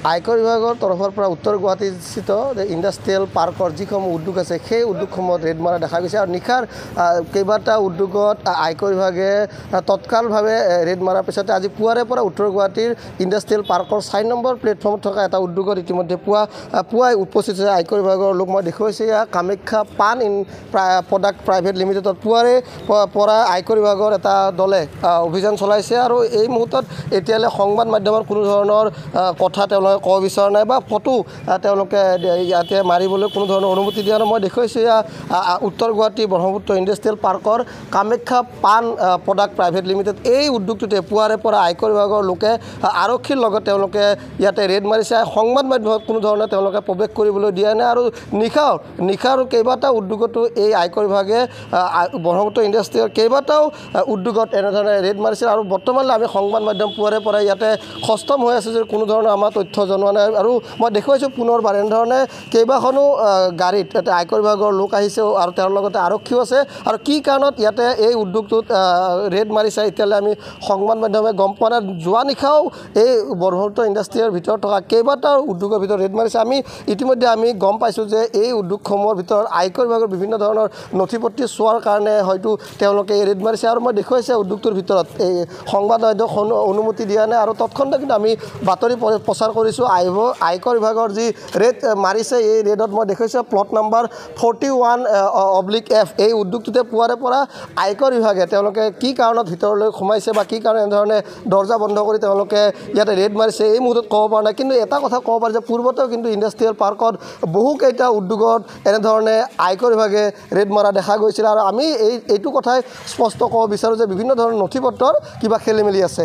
আয়কৰ বিভাগৰ তৰফৰ পৰা উত্তৰ গুৱাহাটীস্থিত ইণ্ডাষ্ট্ৰিয়েল পাৰ্কৰ যিসমূহ উদ্যোগ আছে সেই উদ্যোগসমূহত ৰেড মৰা দেখা গৈছে। আৰু নিশাৰ আহ, কেইবাটা উদ্যোগত আয়কৰ বিভাগে তৎকালভাৱে ৰেড মৰাৰ পিছতে আজি পুৱাৰে পৰা উত্তৰ গুৱাহাটীৰ ইণ্ডাষ্ট্ৰিয়েল পাৰ্কৰ চাৰি নম্বৰ প্লেটফৰ্মত থকা এটা উদ্যোগত ইতিমধ্যে পুৱা পুৱাই উপস্থিত হৈছে। আয়কৰ বিভাগৰ লোক মই দেখুৱাইছোঁ এয়া কামাখ্যা পাণ ইন প্ৰডাক্ট প্ৰাইভেট লিমিটেডত পুৱাৰে পৰা আয়কৰ বিভাগৰ এটা দলে অভিযান চলাইছে। আৰু এই মুহূৰ্তত এতিয়ালৈ সংবাদ মাধ্যমৰ কোনো ধৰণৰ কথা তেওঁলোকে ক'ব বিচৰা নাই বা ফটো তেওঁলোকে ইয়াতে মাৰিবলৈ কোনো ধৰণৰ অনুমতি দিয়া নাই। মই দেখুৱাইছোঁ এয়া উত্তৰ গুৱাহাটী ব্ৰহ্মপুত্ৰ ইণ্ডাষ্ট্ৰিয়েল পাৰ্কৰ কামাখ্যা পাণ প্ৰডাক্ট প্ৰাইভেট লিমিটেড। এই উদ্যোগটোতে পুৱাৰে পৰা আয়কৰ বিভাগৰ লোকে আৰক্ষীৰ লগত তেওঁলোকে ইয়াতে ৰেড মাৰিছে। সংবাদ মাধ্যমত কোনো ধৰণে তেওঁলোকে প্ৰৱেশ কৰিবলৈ দিয়া নাই। আৰু নিশাও নিশাৰ কেইবাটাও উদ্যোগতো এই আয়কৰ বিভাগে ব্ৰহ্মপুত্ৰ ইণ্ডাষ্ট্ৰিৰ কেইবাটাও উদ্যোগত এনেধৰণে ৰেড মাৰিছে আৰু বৰ্তমানলৈ আমি সংবাদ মাধ্যম পুৱাৰে পৰা ইয়াতে সষ্টম হৈ আছে যে কোনো ধৰণৰ আমাৰ তথ্য জনোৱা নাই আৰু মই দেখুৱাইছোঁ পুনৰবাৰ এনেধৰণে কেইবাখনো গাড়ীত ইয়াতে আয়কৰ বিভাগৰ লোক আহিছে আৰু তেওঁৰ লগতে আৰক্ষীও আছে। আৰু কি কাৰণত ইয়াতে এই উদ্যোগটোত ৰেড মাৰিছে এতিয়ালৈ আমি সংবাদ মাধ্যমে গম পোৱা নাই। যোৱা নিশাও এই ব্ৰহ্মপুত্ৰ ইণ্ডাষ্ট্ৰিৰ ভিতৰত থকা কেইবাটাও উদ্যোগৰ ভিতৰত ৰেড মাৰিছে। আমি ইতিমধ্যে আমি গম পাইছোঁ যে এই উদ্যোগসমূহৰ ভিতৰত আয়কৰ বিভাগৰ বিভিন্ন ধৰণৰ নথি পত্ৰী চোৱাৰ কাৰণে হয়তো তেওঁলোকে এই ৰেড মাৰিছে। আৰু মই দেখুৱাইছে উদ্যোগটোৰ ভিতৰত এই সংবাদ মাধ্যমক অনু- অনুমতি দিয়া নাই। আৰু তৎক্ষণতে কিন্তু আমি বাতৰি প্ৰচাৰ কৰিছোঁ। আহিব আয়কৰ বিভাগৰ যি আহ, মাৰিছে এই ৰেডত মই দেখুৱাইছোঁ plot number forty one oblique F. এই উদ্যোগটোতে পুৱাৰে পৰা আয়কৰ বিভাগে তেওঁলোকে কি কাৰণত ভিতৰলৈ সোমাইছে বা কি কাৰণে এনেধৰণে দৰ্জা বন্ধ কৰি তেওঁলোকে ইয়াতে ৰেড মাৰিছে এই মুহূৰ্তত ক'ব পৰা নাই। কিন্তু এটা কথা ক'ব পাৰে যে পূৰ্বতেও কিন্তু ইণ্ডাষ্ট্ৰিয়েল পাৰ্কত বহুকেইটা উদ্যোগত এনেধৰণে আয়কৰ বিভাগে ৰেড মৰা দেখা গৈছিল। আৰু আমি এই এইটো কথাই স্পষ্ট ক'ব বিচাৰোঁ যে বিভিন্ন ধৰণৰ নথি পত্ৰৰ কিবা খেলি মেলি আছে।